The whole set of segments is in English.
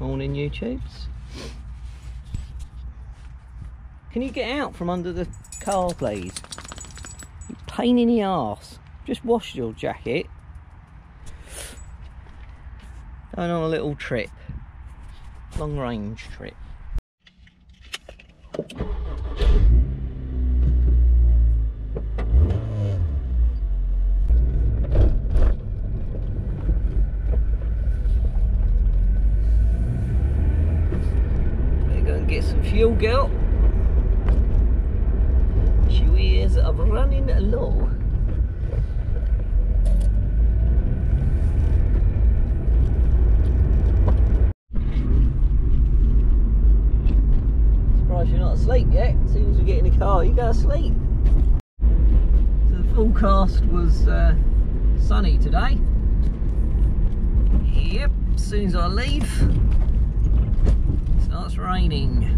Morning YouTubes. Can you get out from under the car please? You pain in the arse. Just wash your jacket. Going on a little trip. Long range trip. Fuel, girl. She is running low. Surprised you're not asleep yet. As soon as we get in the car, you go to sleep. So the forecast was uh, sunny today. Yep, as soon as I leave, it starts raining.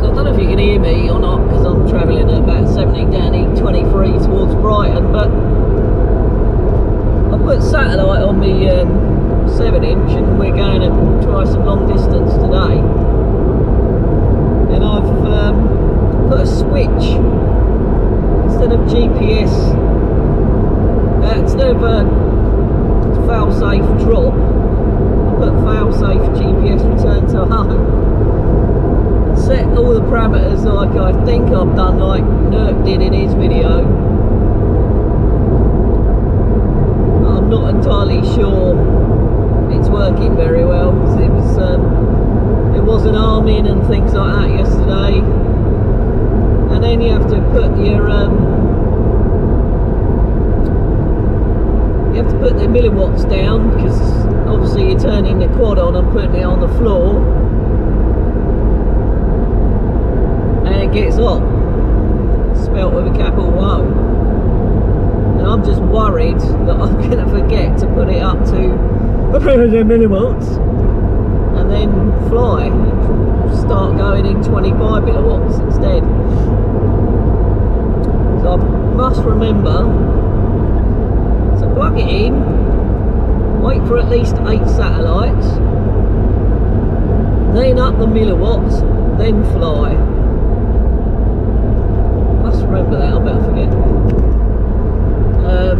So I don't know if you can hear me or not because I'm travelling at about 70 down A23 towards Brighton, but I've put satellite on the um, 7 inch and we're going to try some long distance today. And I've um, put a switch instead of GPS, uh, instead of a fail safe drop, put fail safe GPS return to home set all the parameters like I think I've done like Nurk did in his video. I'm not entirely sure it's working very well because it was um, it was an arming and things like that yesterday. And then you have to put your um, you have to put the milliwatts down because obviously you're turning the quad on and putting it on the floor. and it gets hot. Spelt with a capital O. And I'm just worried that I'm going to forget to put it up to 100 milliwatts and then fly and start going in 25 milliwatts instead. So I must remember plug it in, wait for at least eight satellites, then up the milliwatts, then fly must remember that, I better forget. Um,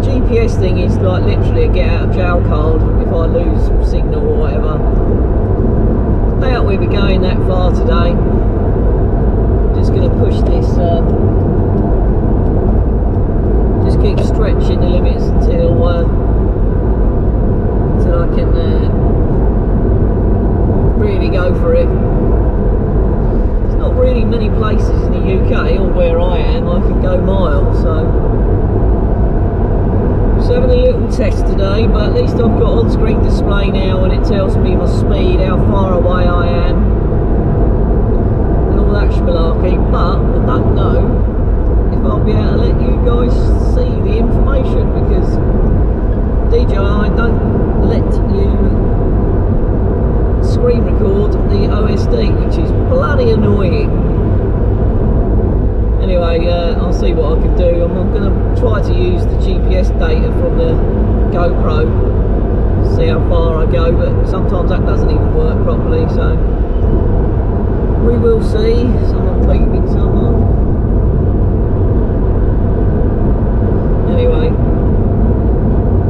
GPS thing is like literally a get out of jail card if I lose signal or whatever. Doubt we'll be going that far today. Just going to push this, uh, just keep stretching the limits until, uh, until I can uh, really go for it not really many places in the UK or where I am I can go miles so just having a little test today but at least I've got on-screen display now and it tells me my speed how far away I am and all that schmalarkey but I don't know if I'll be able to let you guys see the information because DJI don't let you screen record the OSD, which is bloody annoying. Anyway, uh, I'll see what I can do. I'm, I'm going to try to use the GPS data from the GoPro, see how far I go, but sometimes that doesn't even work properly, so we will see. Someone beeping someone. Anyway,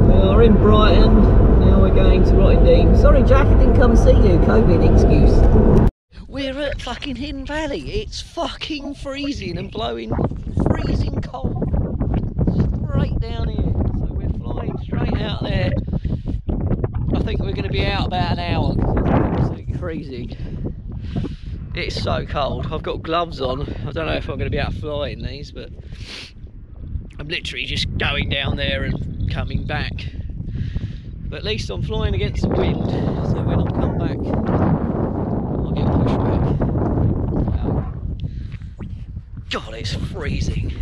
we are in Brighton. Now we're going to Rottingdean. Sorry, Jack, I didn't come see you. COVID excuse. We're at fucking Hidden Valley. It's fucking freezing and blowing freezing cold straight down here. So we're flying straight out there. I think we're going to be out about an hour. It's freezing. It's so cold. I've got gloves on. I don't know if I'm going to be out flying these, but I'm literally just going down there and coming back. But at least I'm flying against the wind, so when I come back, I'll get pushed back. Wow. God, it's freezing.